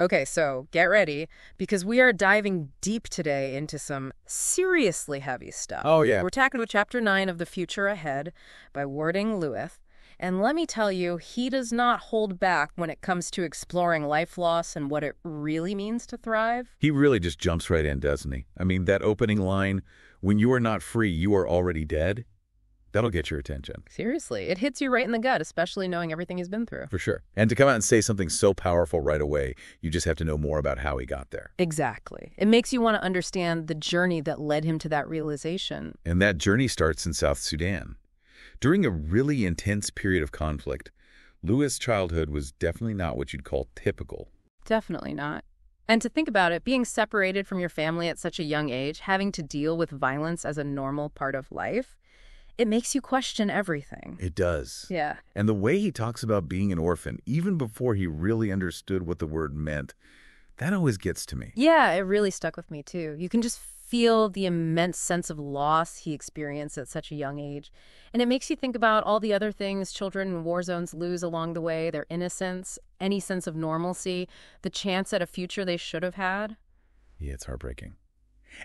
Okay, so get ready, because we are diving deep today into some seriously heavy stuff. Oh, yeah. We're tackling with Chapter 9 of The Future Ahead by Wur Deng Lueth. And let me tell you, he does not hold back when it comes to exploring life loss and what it really means to thrive. He really just jumps right in, doesn't he? I mean, that opening line, when you are not free, you are already dead, that'll get your attention. Seriously, it hits you right in the gut, especially knowing everything he's been through. For sure. And to come out and say something so powerful right away, you just have to know more about how he got there. Exactly. It makes you want to understand the journey that led him to that realization. And that journey starts in South Sudan. During a really intense period of conflict, Lueth's childhood was definitely not what you'd call typical. Definitely not. And to think about it, being separated from your family at such a young age, having to deal with violence as a normal part of life, it makes you question everything. It does. Yeah. And the way he talks about being an orphan, even before he really understood what the word meant, that always gets to me. Yeah, it really stuck with me too. You can just feel the immense sense of loss he experienced at such a young age. And it makes you think about all the other things children in war zones lose along the way their innocence, any sense of normalcy, the chance at a future they should have had. Yeah, it's heartbreaking.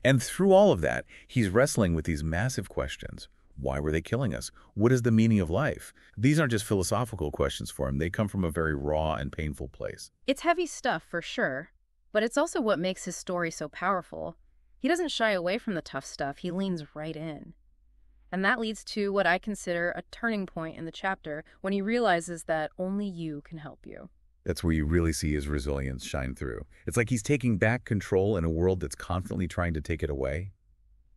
And through all of that, he's wrestling with these massive questions. Why were they killing us? What is the meaning of life? These aren't just philosophical questions for him. They come from a very raw and painful place. It's heavy stuff for sure, but it's also what makes his story so powerful. He doesn't shy away from the tough stuff, he leans right in. And that leads to what I consider a turning point in the chapter when he realizes that only you can help you. That's where you really see his resilience shine through. It's like he's taking back control in a world that's constantly trying to take it away.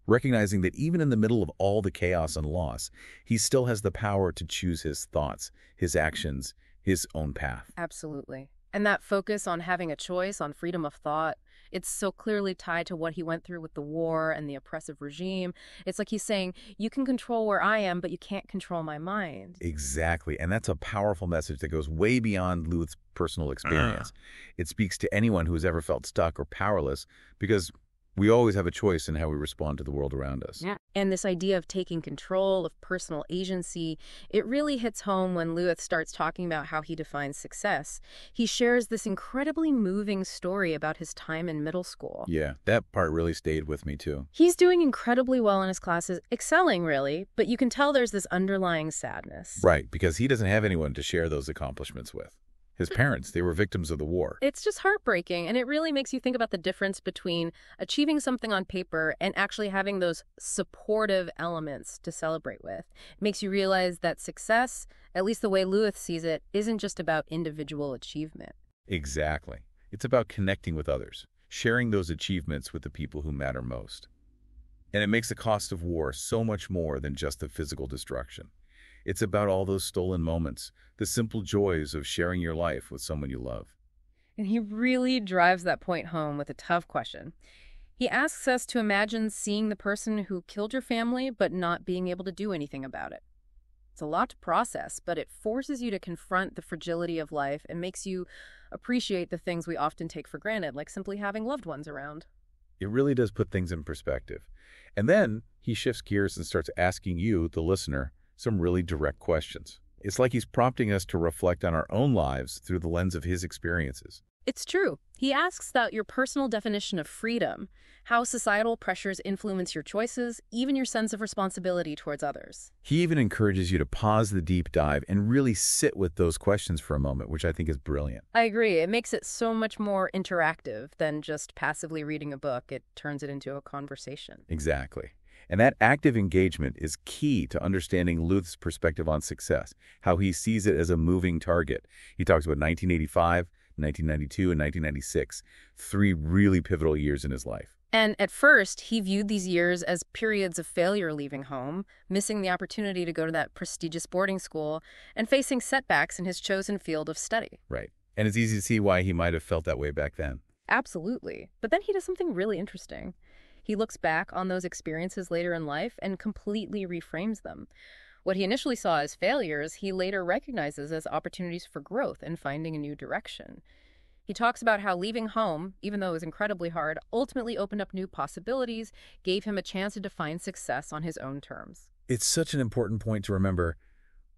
Recognizing that even in the middle of all the chaos and loss, he still has the power to choose his thoughts, his actions, his own path. Absolutely. And that focus on having a choice, on freedom of thought, it's so clearly tied to what he went through with the war and the oppressive regime. It's like he's saying, you can control where I am, but you can't control my mind. Exactly. And that's a powerful message that goes way beyond Lueth's personal uh-huh. experience. It speaks to anyone who has ever felt stuck or powerless because we always have a choice in how we respond to the world around us. Yeah. And this idea of taking control, of personal agency, it really hits home when Lueth starts talking about how he defines success. He shares this incredibly moving story about his time in middle school. Yeah, that part really stayed with me too. He's doing incredibly well in his classes, excelling really, but you can tell there's this underlying sadness. Right, because he doesn't have anyone to share those accomplishments with. His parents, they were victims of the war. It's just heartbreaking, and it really makes you think about the difference between achieving something on paper and actually having those supportive elements to celebrate with. It makes you realize that success, at least the way Lueth sees it, isn't just about individual achievement. Exactly. It's about connecting with others, sharing those achievements with the people who matter most. And it makes the cost of war so much more than just the physical destruction. It's about all those stolen moments, the simple joys of sharing your life with someone you love. And he really drives that point home with a tough question. He asks us to imagine seeing the person who killed your family but not being able to do anything about it. It's a lot to process, but it forces you to confront the fragility of life and makes you appreciate the things we often take for granted, like simply having loved ones around. It really does put things in perspective. And then he shifts gears and starts asking you, the listener, some really direct questions. It's like he's prompting us to reflect on our own lives through the lens of his experiences. It's true. He asks about your personal definition of freedom, how societal pressures influence your choices, even your sense of responsibility towards others. He even encourages you to pause the deep dive and really sit with those questions for a moment, which I think is brilliant. I agree. It makes it so much more interactive than just passively reading a book. It turns it into a conversation. Exactly. And that active engagement is key to understanding Lueth's perspective on success, how he sees it as a moving target. He talks about 1985, 1992, and 1996, three really pivotal years in his life. And at first, he viewed these years as periods of failure leaving home, missing the opportunity to go to that prestigious boarding school, and facing setbacks in his chosen field of study. Right. And it's easy to see why he might have felt that way back then. Absolutely. But then he does something really interesting. He looks back on those experiences later in life and completely reframes them. What he initially saw as failures, he later recognizes as opportunities for growth and finding a new direction. He talks about how leaving home, even though it was incredibly hard, ultimately opened up new possibilities, gave him a chance to define success on his own terms. It's such an important point to remember.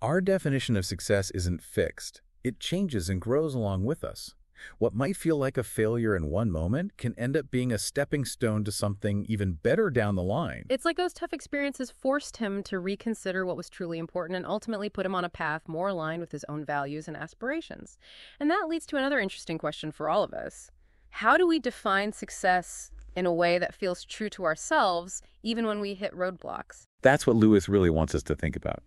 Our definition of success isn't fixed. It changes and grows along with us. What might feel like a failure in one moment can end up being a stepping stone to something even better down the line. It's like those tough experiences forced him to reconsider what was truly important and ultimately put him on a path more aligned with his own values and aspirations. And that leads to another interesting question for all of us. How do we define success in a way that feels true to ourselves, even when we hit roadblocks? That's what Lueth really wants us to think about.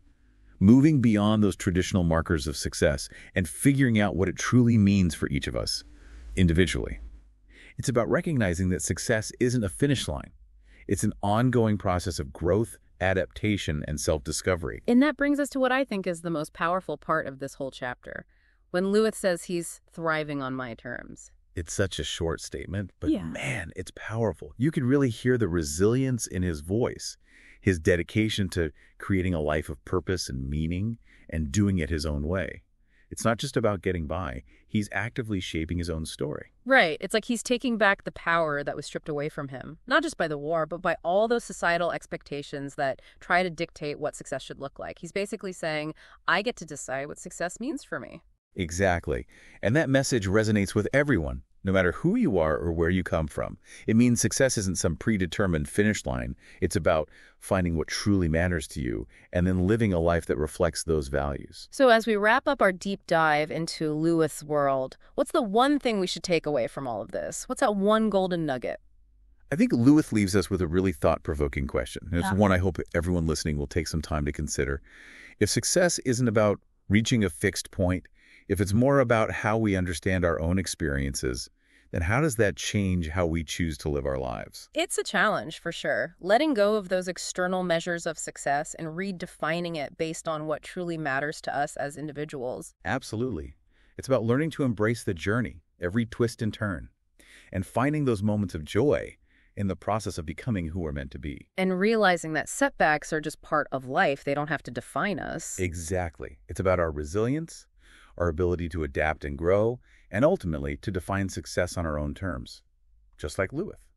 Moving beyond those traditional markers of success and figuring out what it truly means for each of us, individually. It's about recognizing that success isn't a finish line. It's an ongoing process of growth, adaptation, and self-discovery. And that brings us to what I think is the most powerful part of this whole chapter. When Lueth says he's thriving on my terms. It's such a short statement, but Yeah. man, it's powerful. You can really hear the resilience in his voice, his dedication to creating a life of purpose and meaning and doing it his own way. It's not just about getting by. He's actively shaping his own story. Right. It's like he's taking back the power that was stripped away from him, not just by the war, but by all those societal expectations that try to dictate what success should look like. He's basically saying, I get to decide what success means for me. Exactly. And that message resonates with everyone, no matter who you are or where you come from. It means success isn't some predetermined finish line. It's about finding what truly matters to you and then living a life that reflects those values. So, as we wrap up our deep dive into Lueth's world, what's the one thing we should take away from all of this? What's that one golden nugget? I think Lueth leaves us with a really thought-provoking question. And It's Yeah. one I hope everyone listening will take some time to consider. If success isn't about reaching a fixed point, if it's more about how we understand our own experiences, then how does that change how we choose to live our lives? It's a challenge for sure. Letting go of those external measures of success and redefining it based on what truly matters to us as individuals. Absolutely. It's about learning to embrace the journey, every twist and turn, and finding those moments of joy in the process of becoming who we're meant to be. And realizing that setbacks are just part of life, they don't have to define us. Exactly. It's about our resilience, our ability to adapt and grow, and ultimately to define success on our own terms, just like Lueth.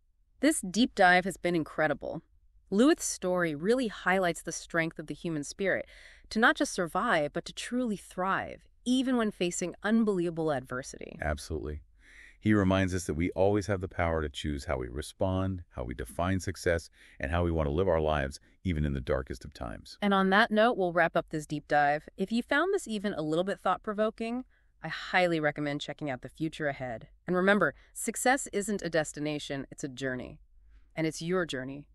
This deep dive has been incredible. Lueth's story really highlights the strength of the human spirit to not just survive, but to truly thrive, even when facing unbelievable adversity. Absolutely. He reminds us that we always have the power to choose how we respond, how we define success, and how we want to live our lives, even in the darkest of times. And on that note, we'll wrap up this deep dive. If you found this even a little bit thought provoking, I highly recommend checking out The Future Ahead. And remember, success isn't a destination, it's a journey. And it's your journey,